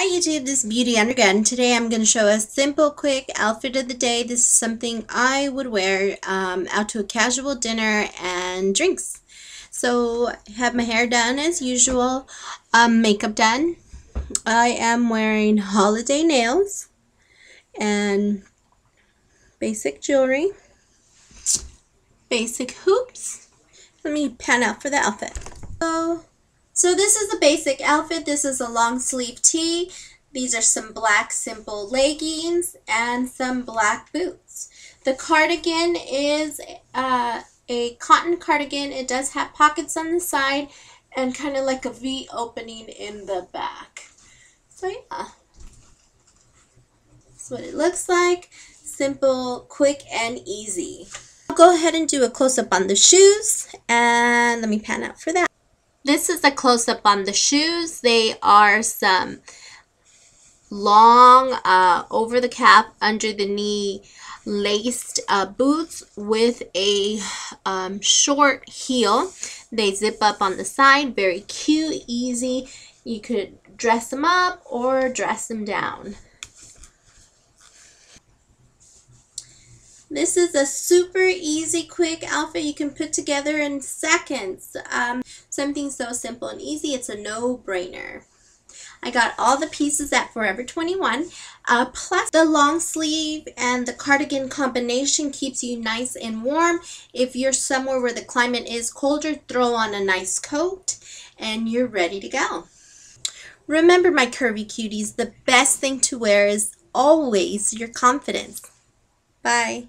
Hi YouTube, this is Beauty Undergrad. Today I'm going to show a simple, quick outfit of the day. This is something I would wear um, out to a casual dinner and drinks. So, have my hair done as usual, um, makeup done. I am wearing holiday nails and basic jewelry, basic hoops. Let me pan out for the outfit. So, so this is the basic outfit. This is a long sleeve tee. These are some black simple leggings and some black boots. The cardigan is uh, a cotton cardigan. It does have pockets on the side and kind of like a V opening in the back. So yeah, that's what it looks like. Simple, quick, and easy. I'll go ahead and do a close-up on the shoes and let me pan out for that. This is a close-up on the shoes. They are some long uh, over the cap, under the knee laced uh, boots with a um, short heel. They zip up on the side, very cute, easy. You could dress them up or dress them down. This is a super easy, quick outfit you can put together in seconds. Um, something so simple and easy, it's a no-brainer. I got all the pieces at Forever 21. Uh, plus the long sleeve and the cardigan combination keeps you nice and warm. If you're somewhere where the climate is colder, throw on a nice coat and you're ready to go. Remember my curvy cuties, the best thing to wear is always your confidence. Bye.